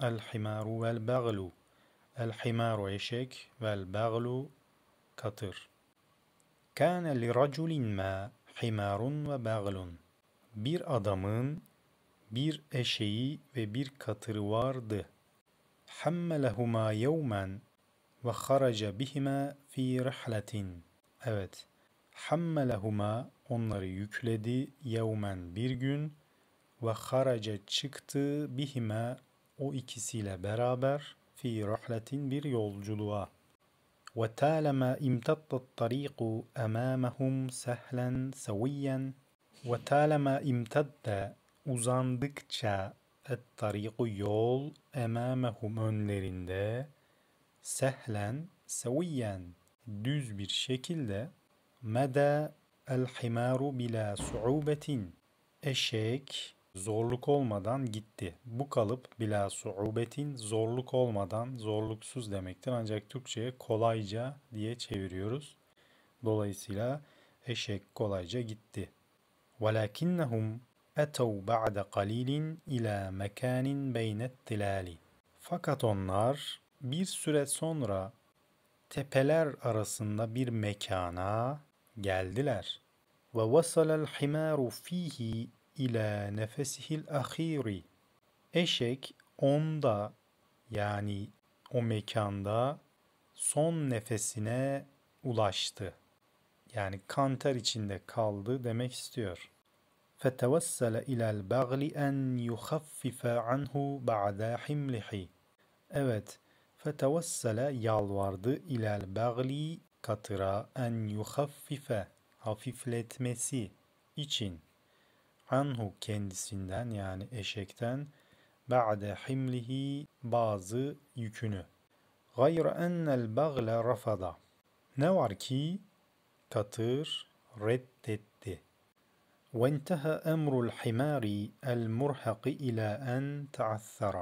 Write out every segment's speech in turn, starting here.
el himaru vel baglu. El himaru eşek vel baglu katır. Kâne li raculin ma himarun ve baglun. Bir adamın bir eşeği ve bir katırı vardı. Hammelehuma yevmen ve haraca bihima fi rihletin. Evet. Hammelehuma onları yükledi yevmen bir gün ve haraca çıktı bihime o ikisiyle beraber fi rihletin bir yolculuğa. İmtattat tariqu emamahum sehlen seviyen ve talama imtadda uzandıkça et tariqu yol emamahum önlerinde sehlen seviyen düz bir şekilde meda el himaru bila suubetin eşek zorluk olmadan gitti. Bu kalıp bila suubetin zorluk olmadan zorluksuz demektir. Ancak Türkçe'ye kolayca diye çeviriyoruz. Dolayısıyla eşek kolayca gitti. وَلَكِنَّهُمْ اَتَوْ بَعْدَ قَلِيلٍ اِلَى مَكَانٍ بَيْنَ التِّلَالِ Fakat onlar bir süre sonra tepeler arasında bir mekana geldiler. Ve vasalel himaru fihi ila nefesihil ahiri. Eşek onda yani o mekanda son nefesine ulaştı. Yani kanter içinde kaldı demek istiyor. فَتَوَسَّلَ إِلَى الْبَغْلِ أَنْ يُخَفِّفَ عَنْهُ بَعْدَ حِمْلِهِ Evet, fetevessele yalvardı ilel bagli katıra en yuhaffife hafifletmesi için anhu kendisinden yani eşekten ba'de himlihi bazı yükünü. Gayre ennel bagle rafada. Ne var ki katır reddetti. وانتهى أمر الحمار المرهق إلى أن تعثر.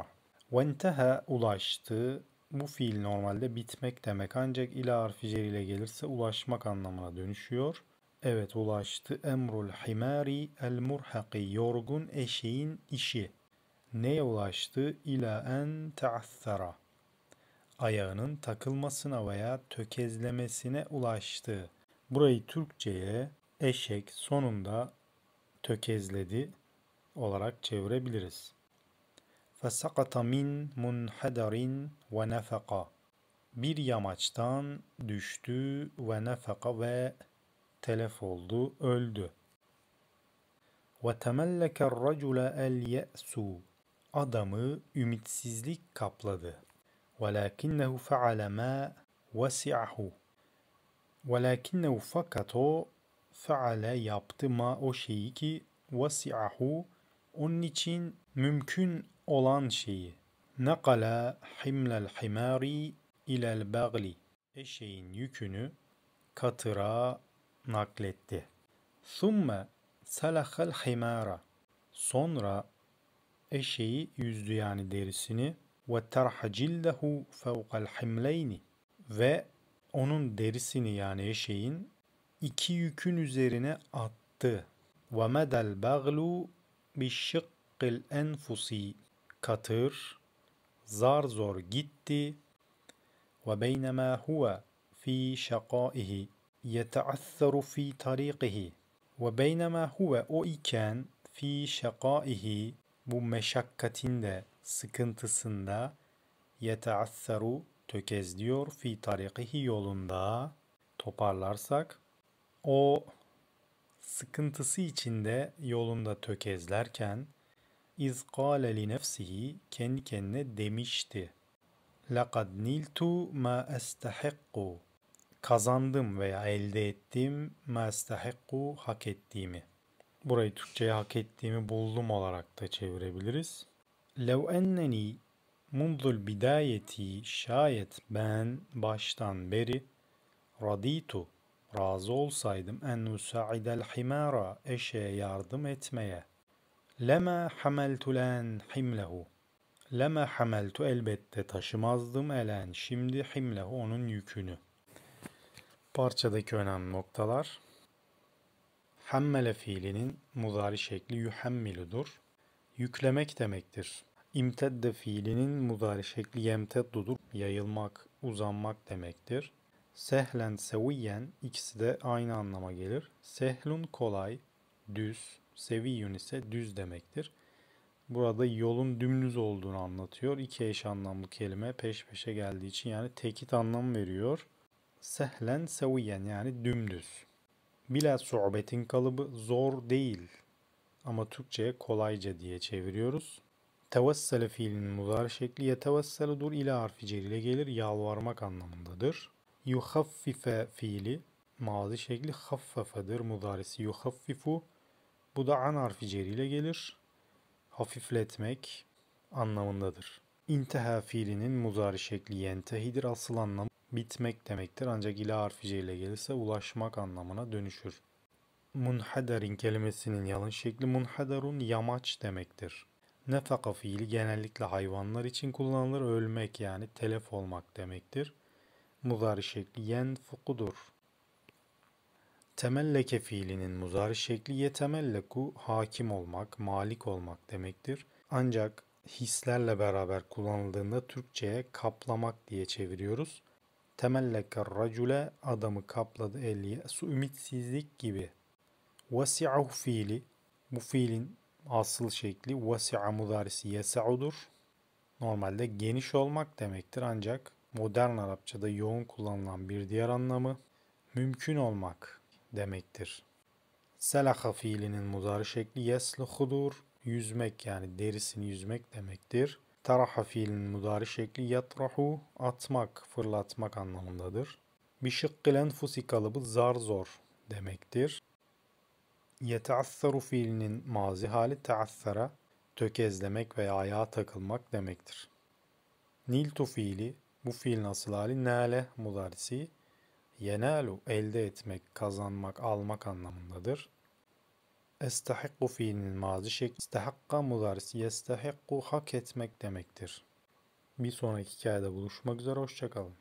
وانتهى ulaştı. Bu fiil normalde bitmek demek ancak ila harfi ile gelirse ulaşmak anlamına dönüşüyor. Evet ulaştı. Emrul himari el murhaki yorgun eşeğin işi. Neye ulaştı? İla en ta'athara. Ayağının takılmasına veya tökezlemesine ulaştı. Burayı Türkçe'ye eşek sonunda tökezledi olarak çevirebiliriz. فَسَقَطَ مِنْ مُنْحَدَرٍ وَنَفَقَ Bir yamaçtan düştü ve nefaka ve telef oldu, öldü. وَتَمَلَّكَ الرَّجُلَ الْيَأْسُ Adamı ümitsizlik kapladı. وَلَكِنَّهُ فَعَلَ مَا وَسِعَهُ وَلَكِنَّهُ fakat o feale yaptı ma o şeyi ki vasi'ahu onun için mümkün olan şeyi. Nakala himlel himari ilel bagli. Eşeğin yükünü katıra nakletti. Thumme salahal himara. Sonra eşeği yüzdü yani derisini ve terha cildehu fevkal himleyni ve onun derisini yani eşeğin iki yükün üzerine attı. Ve medel baglu bi şıkkil enfusi katır zar zor gitti ve beynema huve fi şakaihi fi tariqihi ve beynema huve o iken fi şakaihi bu meşakkatinde sıkıntısında yeteasseru tökezliyor fi tariqihi yolunda toparlarsak o sıkıntısı içinde yolunda tökezlerken iz kâle li nefsihi kendi kendine demişti. Lekad niltu ma estahikku kazandım veya elde ettim ma estahikku hak ettiğimi. Burayı Türkçe'ye hak ettiğimi buldum olarak da çevirebiliriz. Lev enneni mundul bidayeti şayet ben baştan beri raditu razı olsaydım en nusaidel himara eşeğe yardım etmeye. Lema hameltu len himlehu. Lema hameltu elbette taşımazdım elen şimdi himlehu onun yükünü. Parçadaki önemli noktalar. Hammele fiilinin muzari şekli yuhammiludur. Yüklemek demektir. İmtedde fiilinin mudari şekli yemteddudur. Yayılmak, uzanmak demektir. Sehlen seviyen ikisi de aynı anlama gelir. Sehlun kolay, düz, seviyyun ise düz demektir. Burada yolun dümdüz olduğunu anlatıyor. İki eş anlamlı kelime peş peşe geldiği için yani tekit anlam veriyor. Sehlen seviyen yani dümdüz. Bila su'betin kalıbı zor değil ama Türkçe'ye kolayca diye çeviriyoruz. Tevessele fiilinin muzari şekli yetevesseledur ila harfi ile gelir yalvarmak anlamındadır. Yuhaffife fiili mazi şekli haffefedir muzarisi yuhaffifu bu da an harfi ile gelir. Hafifletmek anlamındadır. İnteha fiilinin muzari şekli yentehidir asıl anlamı bitmek demektir ancak ila harfi ile gelirse ulaşmak anlamına dönüşür. Munhaderin kelimesinin yalın şekli munhaderun yamaç demektir. Nefaka fiili genellikle hayvanlar için kullanılır. Ölmek yani telef olmak demektir. Muzari şekli yenfukudur. Temelleke fiilinin muzari şekli yetemelleku hakim olmak, malik olmak demektir. Ancak hislerle beraber kullanıldığında Türkçe'ye kaplamak diye çeviriyoruz. Temelleker racule adamı kapladı el su ümitsizlik gibi. Vesi'ahu fiili bu fiilin asıl şekli vesi'a mudarisi yesa'udur. Normalde geniş olmak demektir ancak modern Arapçada yoğun kullanılan bir diğer anlamı mümkün olmak demektir. Selaha fiilinin mudari şekli yesluhudur. Yüzmek yani derisini yüzmek demektir. Taraha fiilinin mudari şekli yatrahu atmak, fırlatmak anlamındadır. Bir şıkkıl enfusi kalıbı zar zor demektir. Yeteassaru fiilinin mazi hali teassara tökezlemek veya ayağa takılmak demektir. Niltu fiili bu fiilin asıl hali nale mudarisi yenalu elde etmek, kazanmak, almak anlamındadır. Estahikku fiilinin mazi şekli istehakka mudarisi yestahikku hak etmek demektir. Bir sonraki hikayede buluşmak üzere hoşçakalın.